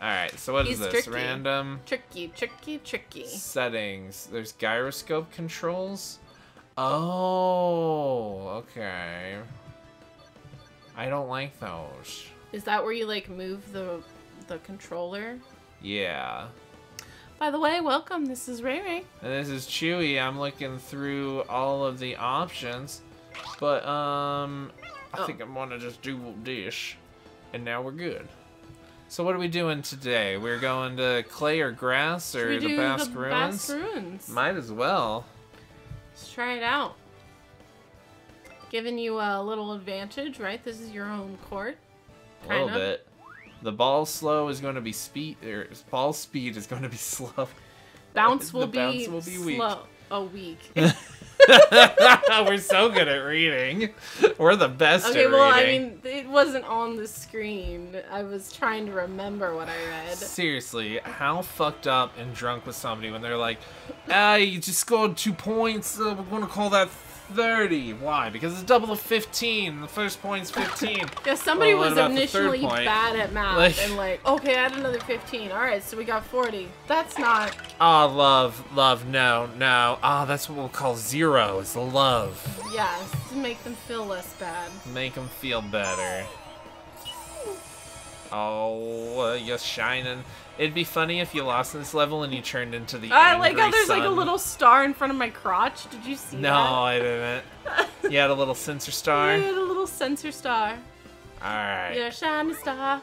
Alright, so what is He's this? tricky. Random Tricky, tricky, tricky. settings. There's gyroscope controls. Oh, okay. I don't like those. Is that where you like move the the controller? Yeah. By the way, welcome. This is Ray Ray. And this is Chewy. I'm looking through all of the options. But, um, I Oh. think I'm gonna just do this. And now we're good. So what are we doing today? We're going to clay or grass or the do Basque the Ruins? Basque Ruins? Might as well. Let's try it out. Giving you a little advantage, right? This is your home court. A little bit. The ball slow is going to be speed, or ball speed is going to be slow. Bounce will be bounce will be weak. slow. Oh, weak. We're so good at reading. We're the best okay, well, I mean, it wasn't on the screen. I was trying to remember what I read. Seriously, how fucked up and drunk was somebody when they're like, ah, you just scored two points, uh, we're going to call that 30. Why? Because it's double of 15. The first point's 15. Yeah, somebody Well, was the initially bad at math Like- and like, okay, add another 15. All right, so we got 40. That's not. Ah, love, love, no, no. Ah, that's what we'll call zero, is love. Yes, to make them feel less bad. Make them feel better. Oh, uh, you're shining. It'd be funny if you lost in this level and you turned into the I like how there's like a little star in front of my crotch. Did you see No, that? No, I didn't. You had a little sensor star. You had a little sensor star. Alright. You're a shining star.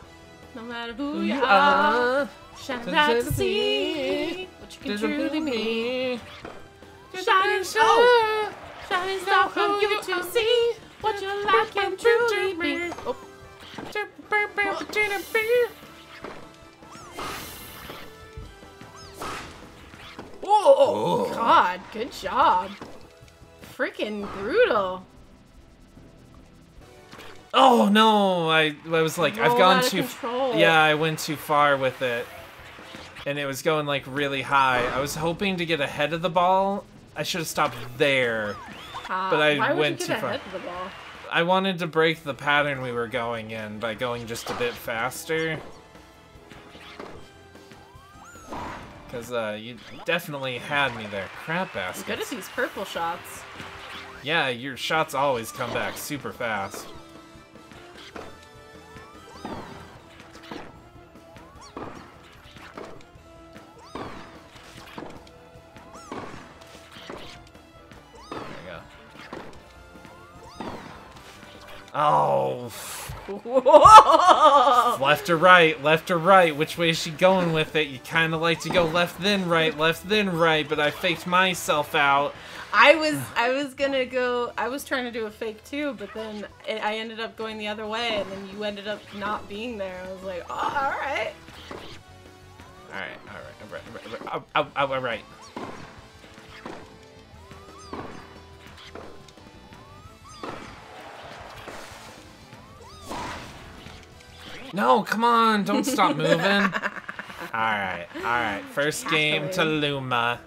No matter who you you are. are. Shine to to see what you can truly be. Shining Shining star. Shining star from you to see what your life can truly be. Oh, oh, God, good job. Freaking brutal. Oh no! I I was like, I've gone too. Yeah, I went too far with it, and it was going like really high. I was hoping to get ahead of the ball. I should have stopped there. Ah, But I went too far. Ahead of the ball? I wanted to break the pattern we were going in by going just a bit faster. Because uh, you definitely had me there. Crap I'm good at these purple shots. Yeah, your shots always come back super fast. Oh, Whoa! left or right, left or right. Which way is she going with it? You kind of like to go left then right, left then right, but I faked myself out. I was I was gonna go. I was trying to do a fake too, but then I ended up going the other way, and then you ended up not being there. I was like, oh, all right. All right, all right, all right, all right, all right, all right, No, come on, don't stop moving. all right, all right. First game to Luma.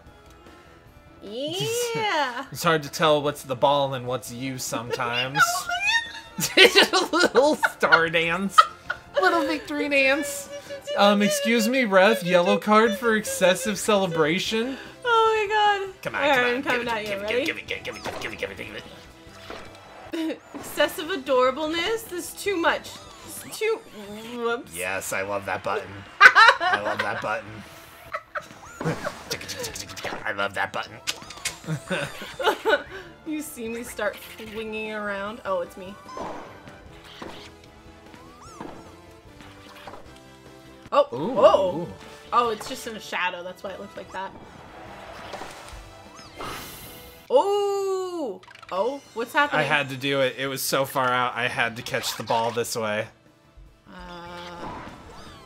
Yeah. It's hard to tell what's the ball and what's you sometimes. A little star dance, little victory dance. Um, excuse me, ref. Yellow card for excessive celebration. oh my god. Come on, All come right, on. I'm coming give at it, you. Ready? give it, give it, give it, give it, give it, give it, give it. Excessive adorableness. This is too much. This too. Whoops. Yes, I love that button. I love that button. I love that button. You see me start swinging around. Oh, it's me. Oh, Ooh. oh, oh! It's just in a shadow. That's why it looked like that. Oh, oh! What's happening? I had to do it. It was so far out. I had to catch the ball this way.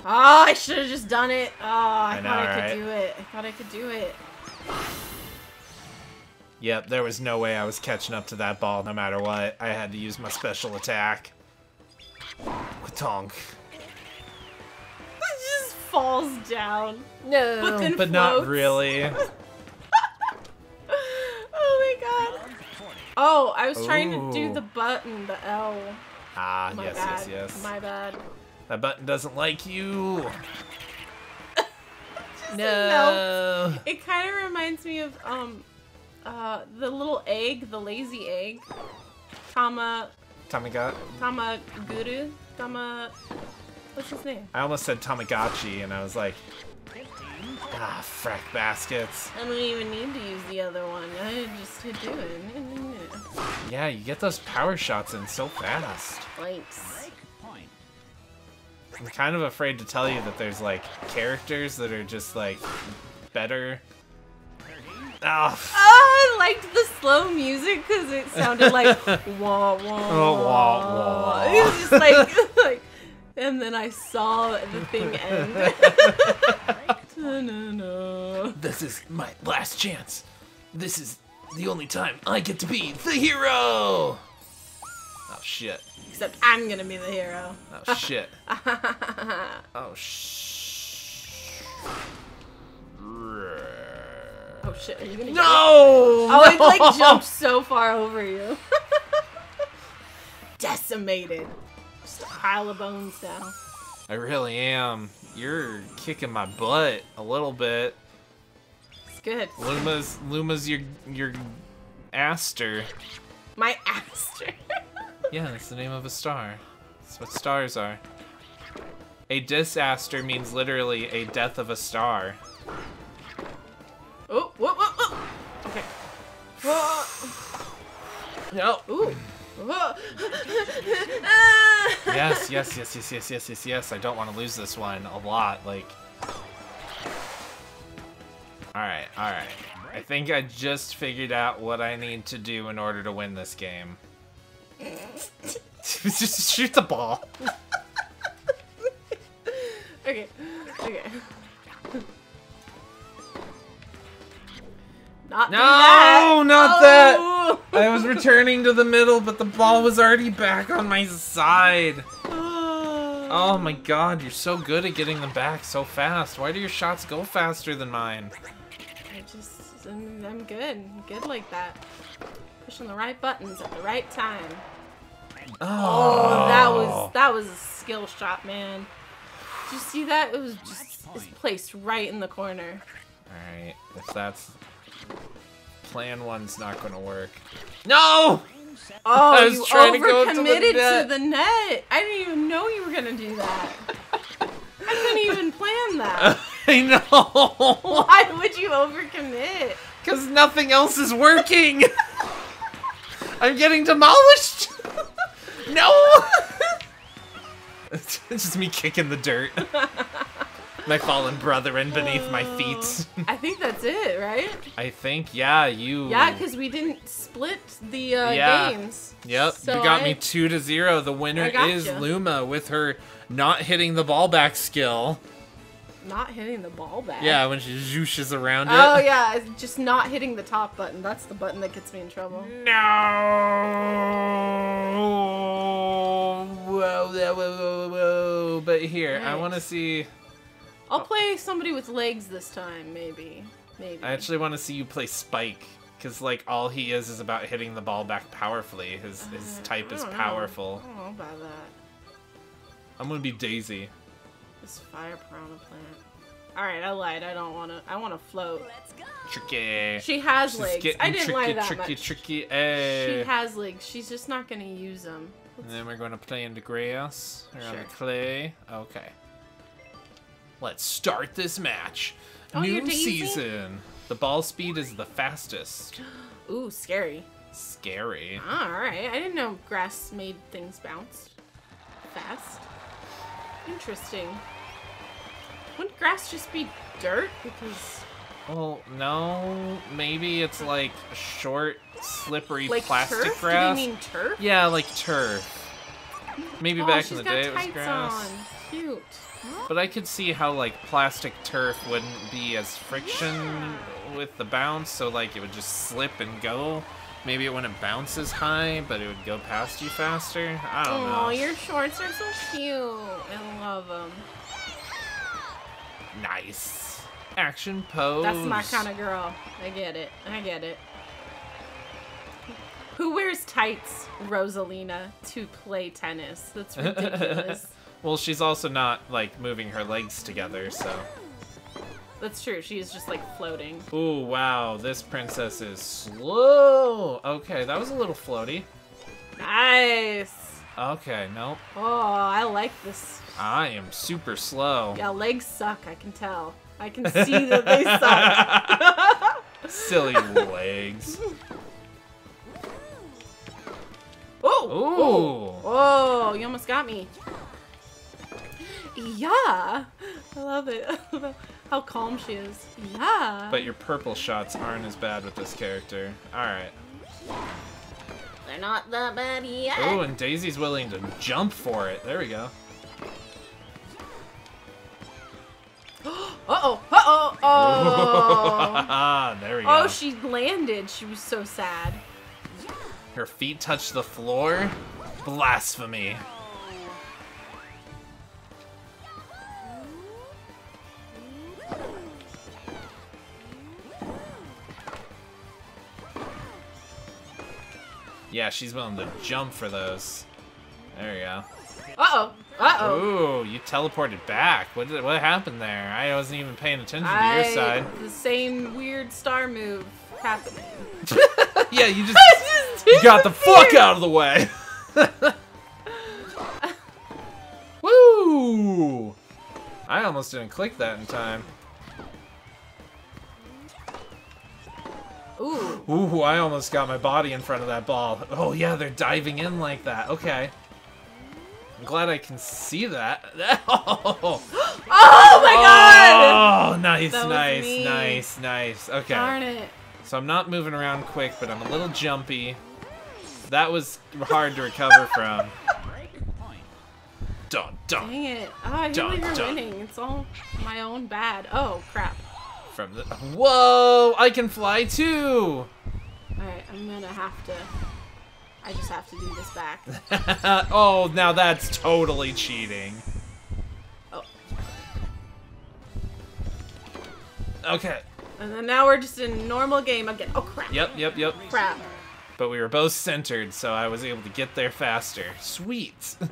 Oh, I should have just done it. Oh, I, I know, thought I right? could do it. I thought I could do it. Yep, there was no way I was catching up to that ball no matter what. I had to use my special attack. Tonk. It just falls down. No, But then but not really. Oh my god. Oh, I was trying to do the button, the L. Ah, My yes, bad. yes, yes. My bad. That button doesn't like you. No. It kind of reminds me of um, uh, the little egg, the lazy egg. Tama, Tamaga. Tamaguru, Tama. What's his name? I almost said Tamagotchi, and I was like, ah, frack baskets. I don't even need to use the other one. I just hit do it. Yeah, you get those power shots in so fast. Thanks. I'm kind of afraid to tell you that there's like characters that are just like better. Ah, Oh, I liked the slow music because it sounded like wah wah. Oh, wah, wah. It was just like like, and then I saw the thing end. Ta-na-na. this is my last chance. This is the only time I get to be the hero. Oh shit. Except I'm gonna be the hero. Oh shit. oh sh. Oh shit! Are you gonna? No! Oh, it like jumped so far over you. Decimated. Just a pile of bones now. I really am. You're kicking my butt a little bit. It's good. Luma's Luma's your your Aster. My Aster. Yeah, that's the name of a star. That's what stars are. A disaster means literally a death of a star. oh, whoa, whoa, whoa. Okay. Whoa. No. Ooh. Yes, yes, yes, yes, yes, yes, yes, yes. I don't want to lose this one a lot. Like. Alright, alright. I think I just figured out what I need to do in order to win this game. Just shoot the ball. Okay. Okay. Not do No, that. not that. Oh. I was returning to the middle, but the ball was already back on my side. Oh my god, you're so good at getting them back so fast. Why do your shots go faster than mine? I just, I'm, I'm good. I'm good like that. Pushing the right buttons at the right time. Oh. oh, that was that was a skill shot, man. Did you see that? It was just it's placed right in the corner. Alright, if that's. Plan one's not gonna work. No! Oh, you trying to go to the overcommitted to the net. I didn't even know you were gonna do that. I couldn't even plan that. I know! Why would you overcommit? Because nothing else is working! I'm getting demolished! no! it's just me kicking the dirt. my fallen brethren beneath my feet. I think that's it, right? I think, yeah, you. Yeah, because we didn't split the uh, Yeah. games. Yep, So you got I- me two to zero. The winner I gotcha. is Luma with her not hitting the ball back skill. Not hitting the ball back. Yeah, when she zooshes around it. Oh yeah, it's just not hitting the top button. That's the button that gets me in trouble. No. Whoa, whoa, whoa, whoa. But here, I want to see. I'll play somebody with legs this time, maybe. Maybe. I actually want to see you play Spike, because like all he is is about hitting the ball back powerfully. His his uh, type is know. powerful. I don't know about that. I'm gonna be Daisy. This fire piranha plant. All right, I lied. I don't want to. I want to float. Tricky. She has She's legs. I didn't tricky, lie that tricky, much. tricky. Hey. She has legs. She's just not gonna use them. And then we're going to play in the grass or on the clay. Okay. Let's start this match. Oh, New season. The ball speed is the fastest. Ooh, scary. Scary. All right. I didn't know grass made things bounce fast. Interesting. Wouldn't grass just be dirt? Because Well, no. Maybe it's like short, slippery like plastic turf? grass. Do you mean turf? Yeah, like turf. Maybe oh, back in the day it was grass. on. Cute. But I could see how like plastic turf wouldn't be as friction with the bounce, so like it would just slip and go. Maybe it wouldn't bounce as high, but it would go past you faster. I don't know. Oh, your shorts are so cute. I love them. Nice. Action pose. That's my kind of girl. I get it. I get it. Who wears tights, Rosalina, to play tennis? That's ridiculous. Well, she's also not like moving her legs together, so That's true. She is just like floating. Ooh, wow, this princess is slow. Okay, that was a little floaty. Nice. Okay, nope. Oh, I like this. I am super slow. Yeah, legs suck. I can tell. I can see that they suck. Silly legs. Oh, oh. Ooh. Oh, you almost got me. Yeah. I love it. How calm she is. Yeah. But your purple shots aren't as bad with this character. Alright. They're not that bad yet. Ooh, and Daisy's willing to jump for it. There we go. Uh-oh. Uh-oh. Oh. there we go. Oh. oh, she landed. She was so sad. Her feet touch the floor? Blasphemy. Yeah, she's willing to jump for those. There you go. Uh-oh. Uh-oh. Ooh, you teleported back. What did, what happened there? I wasn't even paying attention to I, your side. The same weird star move happening. yeah, you just, just you got the fuck out of the way. Woo! I almost didn't click that in time. Ooh. Ooh, I almost got my body in front of that ball. Oh yeah, they're diving in like that. Okay. I'm glad I can see that. Oh, Oh my god! oh nice, nice, me. nice, nice. Okay. Darn it. So I'm not moving around quick, but I'm a little jumpy. That was hard to recover from. Dun, dun. Dang it. Ah, oh, I Dun, really you're winning. It's all my own bad. Oh, crap. From the Whoa! I can fly too! Alright, I'm gonna have to... I just have to do this back. oh, now that's totally cheating. Oh. Okay. And then now we're just in normal game again. Oh, crap. Yep, yep, yep. Crap. But we were both centered, so I was able to get there faster. Sweet.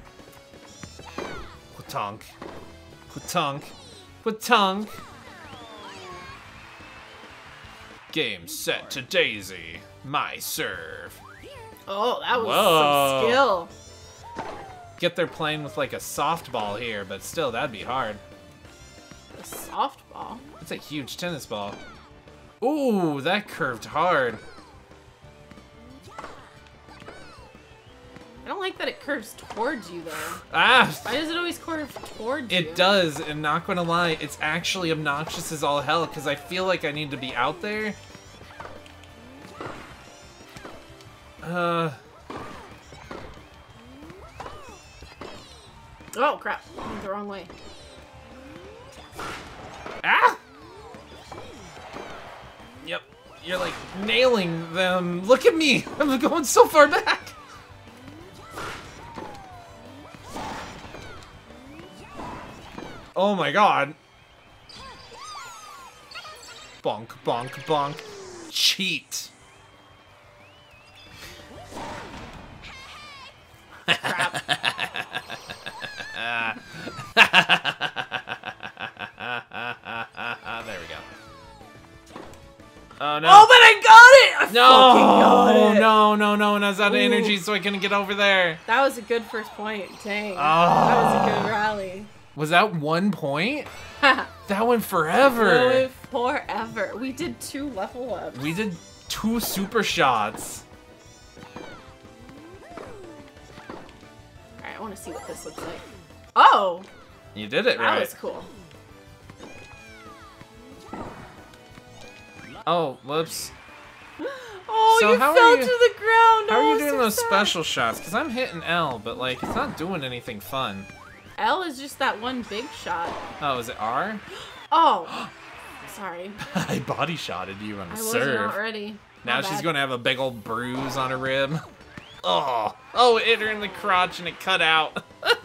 Quatonk. Quatonk. Quatonk. Game set to Daisy. My serve. Oh, that was Whoa. some skill. Get there playing with like a softball here, but still, that'd be hard. A softball. It's a huge tennis ball. Ooh, that curved hard. Like that it curves towards you, though. Ah! Why does it always curve towards you? It does, and not gonna lie, it's actually obnoxious as all hell, because I feel like I need to be out there. Uh, Oh, crap. I went the wrong way. ah! Yep, you're like nailing them. Look at me! I'm going so far back! Oh my god. Bonk, bonk, bonk. Cheat. Crap. there we go. Oh no. oh, but I got it! I no, fucking got it. no, no, no, and I was out of energy, so I couldn't get over there. That was a good first point. Dang. Oh. That was a good rally. Was that one point? That went forever. Going forever. We did two level ups. We did two super shots. Alright, I want to see what this looks like. Oh! You did it That right. was cool. Oh, whoops. Oh, So you how are fell you- to the ground. How are Oh, you doing those special shots? Because I'm hitting L, but like, it's not doing anything fun. L is just that one big shot. Oh, is it R? Oh! Sorry. I body shotted you on I the wasn't ready. Now she's gonna have a big old bruise on her rib. Oh, oh, it hit her in the crotch and it cut out.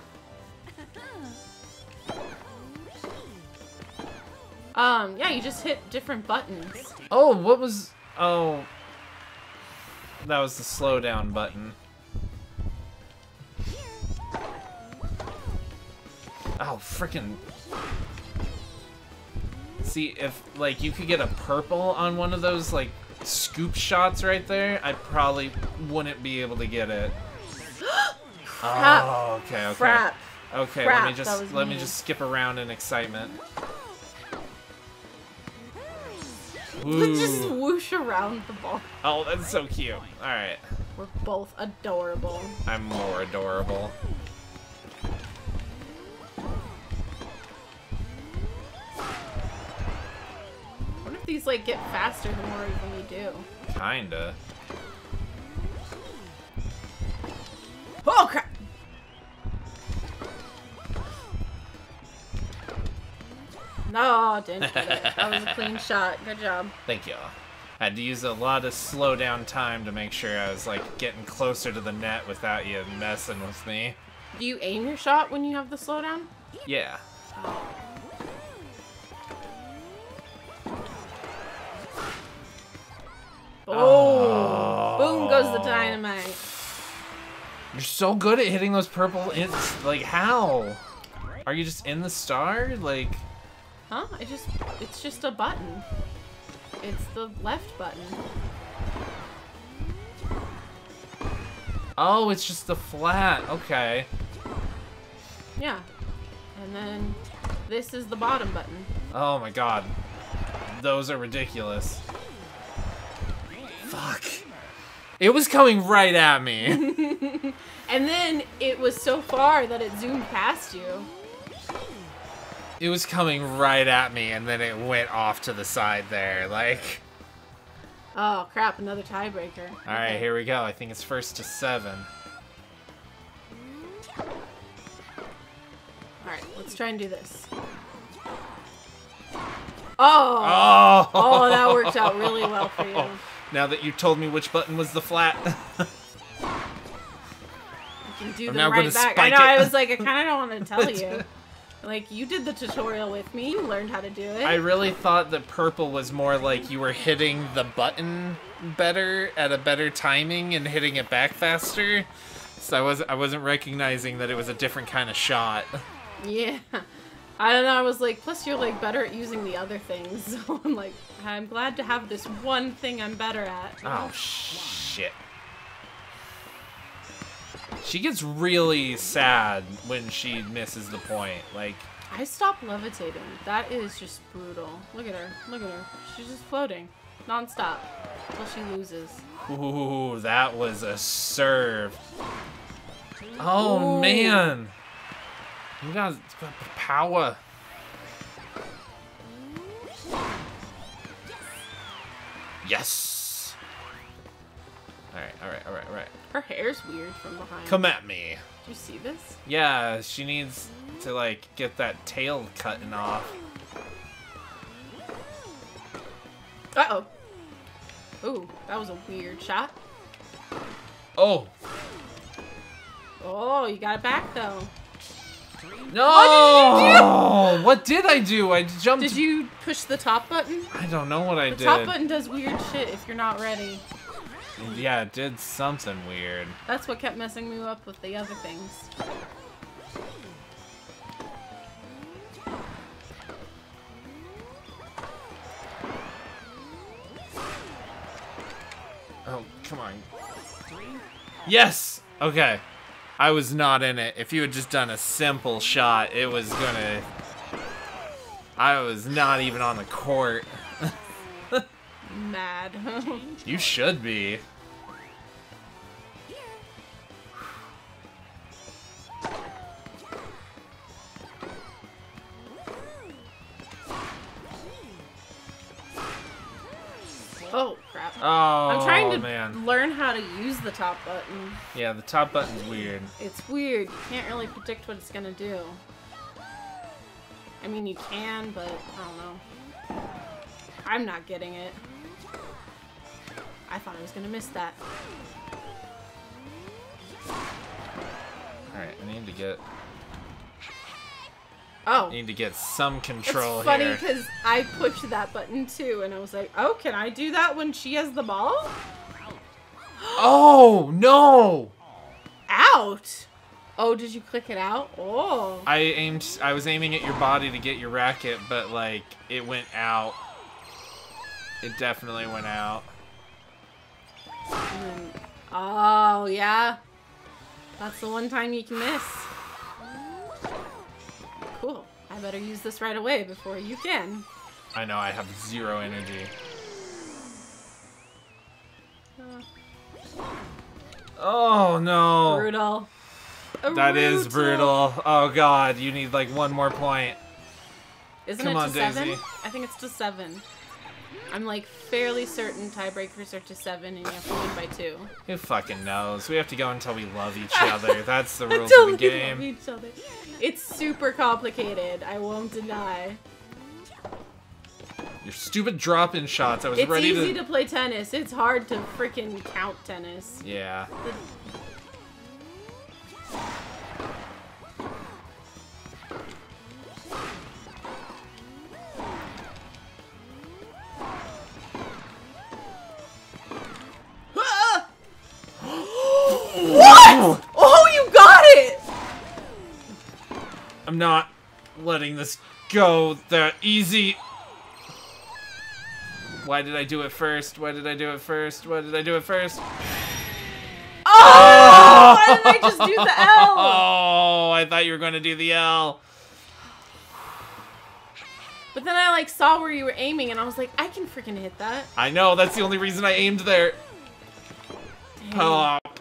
Um, yeah, you just hit different buttons. oh, what was? Oh, that was the slow down button. Oh, freaking. See, if, like, you could get a purple on one of those, like, scoop shots right there, I probably wouldn't be able to get it. Crap. Oh, okay, okay. Crap. Okay, Crap, let me just let me me. just skip around in excitement. Just Ooh. whoosh around the ball. Oh, that's so cute. All right, We're both adorable. I'm more adorable. These like get faster the more even we do? Kinda. Oh crap! No, didn't get it. That was a clean shot. Good job. Thank you. I had to use a lot of slow down time to make sure I was like getting closer to the net without you messing with me. Do you aim your shot when you have the slowdown? Yeah. Oh, Oh, boom goes the oh. dynamite. You're so good at hitting those purple. It's like how? Are you just in the star? Like, Huh? It just it's just a button. It's the left button. oh, it's just the flat. Okay. Yeah. And then this is the bottom button. Oh my god. Those are ridiculous. Fuck. It was coming right at me. And then it was so far that it zoomed past you. it was coming right at me and then it went off to the side there. Like, Oh crap, another tiebreaker. alright, here we go. I think it's first to seven. Alright, let's try and do this. Oh! Oh! Oh, that worked out really well for you. Now that you told me which button was the flat. You can do I'm them right back. I know, I was like, I kind of don't want to tell you. Like, you did the tutorial with me. You learned how to do it. I really thought that purple was more like you were hitting the button better at a better timing and hitting it back faster. So I was I wasn't recognizing that it was a different kind of shot. Yeah. I don't know. I was like, plus you're like better at using the other things. So I'm like, I'm glad to have this one thing I'm better at. Oh shit. She gets really sad when she misses the point. Like, I stopped levitating. That is just brutal. Look at her. Look at her. She's just floating, nonstop, until she loses. ooh, that was a serve. Oh Ooh. man. You got, you got power. Yes. Alright, alright, alright, alright. Her hair's weird from behind. Come at me. Do you see this? Yeah, she needs to like get that tail cutting off. Uh oh. Ooh, that was a weird shot. Oh Oh, you got it back though. No! What did I do? I jumped. Did you push the top button? I don't know what I The did. The top button does weird shit if you're not ready. Yeah, it did something weird. That's what kept messing me up with the other things. Oh, come on. Yes! Okay. I was not in it. If you had just done a simple shot, it was gonna. I was not even on the court. Mad. You should be. Top button. Yeah, the top button's weird. It's weird. You can't really predict what it's gonna do. I mean, you can, but I don't know. I'm not getting it. I thought I was gonna miss that. Alright, I need to get Oh. I need to get some control here. It's funny because I pushed that button too, and I was like, "Oh, can I do that when she has the ball?" Oh no! Out. Oh, did you click it out? Oh. I aimed. I was aiming at your body to get your racket, but like it went out. It definitely went out. Then- oh, yeah. That's the one time you can miss. Cool. I better use this right away before you can. I know. I have zero energy. Oh no. brutal. That is brutal. Oh god, you need like one more point. Isn't Come it on, to seven? I think it's to seven. I'm like fairly certain tiebreakers are to seven and you have to win by two. Who fucking knows? We have to go until we love each other. That's the rules of the we love game. each other. It's super complicated. I won't deny. Your stupid drop-in shots. I was It's ready easy to. to play tennis. It's hard to freaking count tennis. Yeah. what? Oh, you got it! I'm not letting this go that easy. Why did I do it first? Why did I do it first? Why did I do it first? Oh! Why did I just do the L? Oh, I thought you were going to do the L. But then I like saw where you were aiming and I was like, I can freaking hit that. I know, that's the only reason I aimed there. Dang. Pop.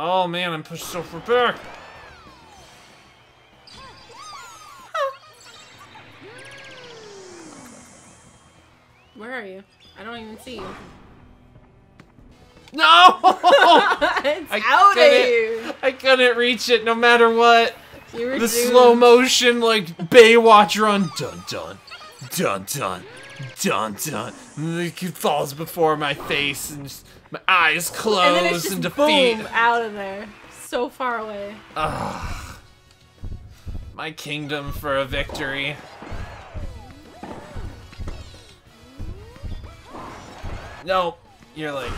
Oh man, I'm pushed so far back. Where are you? I don't even see you. No! it's I out of you. I couldn't reach it no matter what. You were The doomed. slow motion, like Baywatch run. Dun dun. Dun dun. Dun dun. And it falls before my face and just, my eyes close And then it's just in defeat. boom out of there, so far away. Ugh. My kingdom for a victory. No, you're like.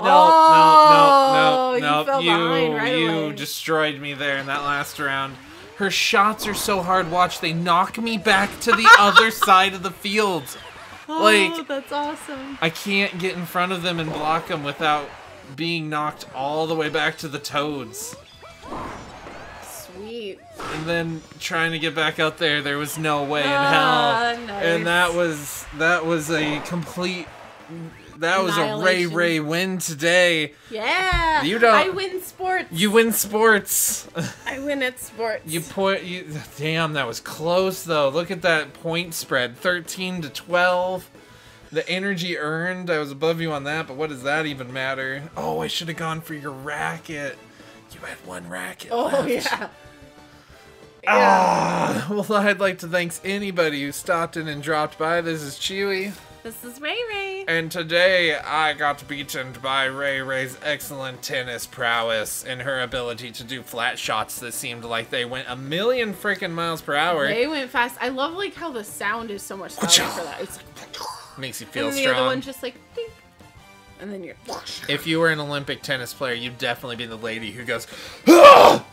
No, Oh, no, you no, no, no. behind right you destroyed me there in that last round. Her shots are so hard. Watch, they knock me back to the other side of the field. Oh, Like- that's awesome. I can't get in front of them and block them without being knocked all the way back to the toads. Sweet. And then trying to get back out there, there was no way in Ah, hell. nice. And that was that was a complete that was a Ray Ray win today. Yeah. You don't- I win sports. You win sports. I win at sports. you point you damn that was close though. Look at that point spread. 13 to 12. The energy earned, I was above you on that, but what does that even matter? Oh, I should have gone for your racket. You had one racket. Oh left. yeah. Ah, well, I'd like to thank anybody who stopped in and dropped by. This is Chewy, This is Ray Ray. and today I got beaten by Ray Ray's excellent tennis prowess and her ability to do flat shots that seemed like they went a million freaking miles per hour. They went fast. I love like how the sound is so much louder for that. It's like, Makes you and feel then the other one just like, ding. and then you're. If you were an Olympic tennis player, you'd definitely be the lady who goes, "Ah!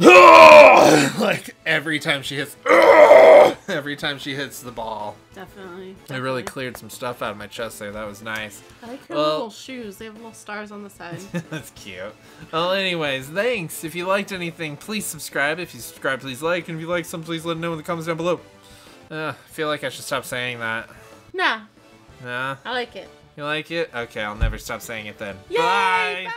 Ah!" like every time she hits, every time she hits the ball. Definitely. It really cleared some stuff out of my chest there. That was nice. I like her Well- little shoes. They have little stars on the side. That's cute. Well, anyways, thanks. If you liked anything, please subscribe. If you subscribe, please like. And if you like some, please let me know in the comments down below. Uh, I feel like I should stop saying that. nah, Nah? I like it. You like it? Okay, I'll never stop saying it then. Yay! Bye! Bye!